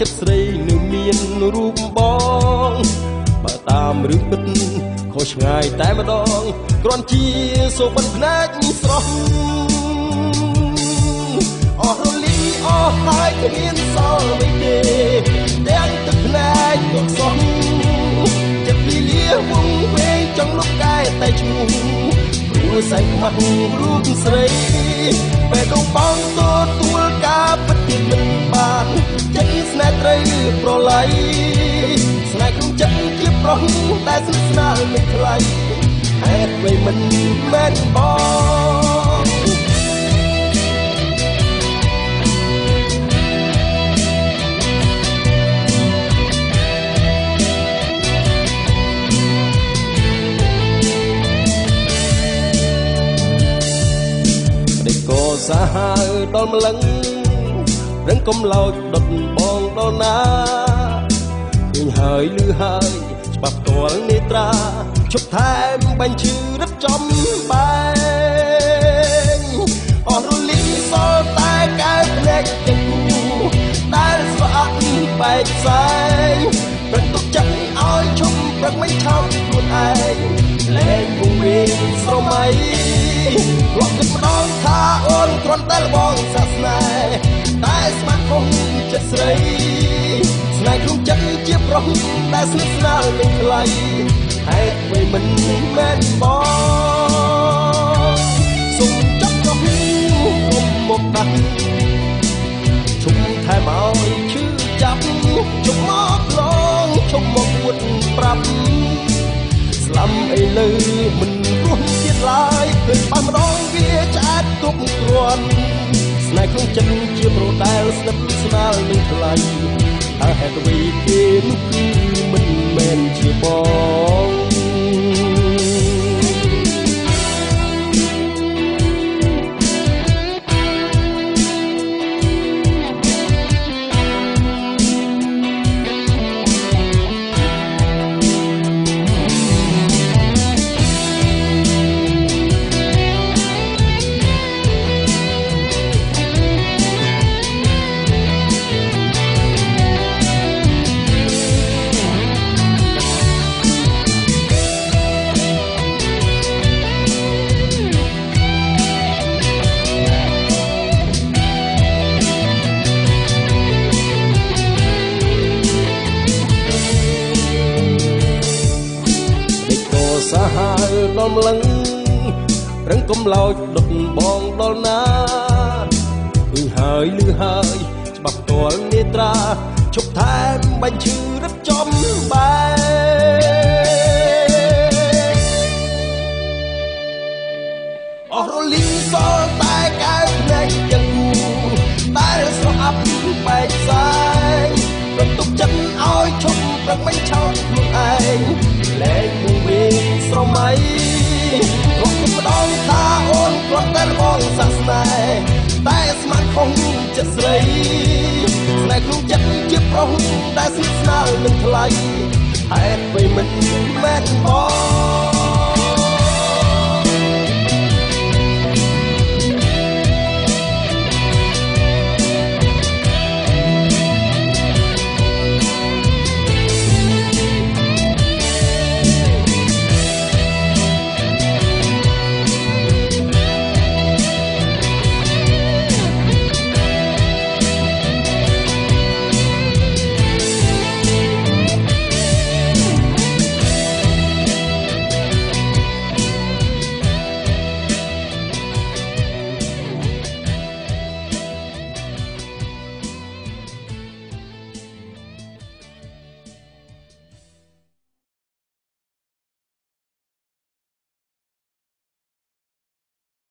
ចិត្តស្រីនៅមានរូបបងបើតាមរឿងពិតខុសឆ្ងាយតែម្ដងគ្រាន់ជាសូបិនភ្នែកស្រស់អស់រលីអស់ហើយគ្មានសល់អ្វីទេទាំងទឹកភ្នែកក៏សោះចិត្តពីលាវងវែងចង់លុបកាយតែឈ្មោះព្រោះសែងមាត់រូបស្រីពេលកងបងទទួលការពិតជាមិន បានចិត្តស្នេហ៍ត្រូវប្រឡ័យស្នេហ៍ក្នុងចិត្តជាប្រុសតែស្និទ្ធស្នាលមិនថ្លៃហេតុអ្វីមិនមែនបងដេកក៏សាហាវដល់ម្លឹង រឹងកំឡោចដុតបងដល់ណាឃើញហើយលឺហើយច្បាប់ផ្ទាល់នេត្រាជប់ថែមបាញ់ឈឺរឹបចំបែងអស់រលីសល់តែកែភ្នែកទាំងគូដែលស្វាក់បែកផ្សែងព្រឹកទុកចិត្តឲ្យឈប់ព្រឹកមិនឆោតខ្លួនឯងលែងវងវែងស្រមៃរកគិតម្ដង ស្រីស្នេហ៍ក្នុងចិត្តជាប្រុសដែលស្និទ្ធស្នាលនឹងថ្លៃហេតុអ្វីមិនមែនបងសុំចាប់ចុះគុំមកដាក់ជុំថែមឲ្យឈឺចាប់ជុំមកឡងជុំមកពួតប្រាប់ស្លាំអីលើមិនរស់ទៀតឡើយព្រឹកបានម្ដងវាឆ្អែតទុកគ្រាន់ស្នេហ៍ ក្នុងចិត្តជាប្រុសដែលស្និទ្ធស្នាលនឹងថ្លៃតើហេតុអ្វីគេនោះគឺមិនមែនជាបង ម្លឹងរឹងកំឡោចដុតបងដល់ណាឃើញហើយលឺហើយច្បាប់ផ្ទាល់នេត្រាជប់ថែមបាញ់ឈឺរឹតចំបែអស់រលីងសល់តែកែវភ្នែកយ៉ាងគូតែស្រអាប់បែកផ្សែងរំទុកចិត្តឲ្យឈប់ព្រឹកមិនឆោតខ្លួនឯងលែងមុំវិញស្រមៃរកម្ដងថាអូន គ្រាន់តែលបងសាសនាតែស្មានខុសចិត្តស្រីស្នេហ៍ក្នុងចិត្តជាប្រុសដែលស្និទ្ធស្នាលនឹងថ្លៃហេតុអ្វីមិនមែនបង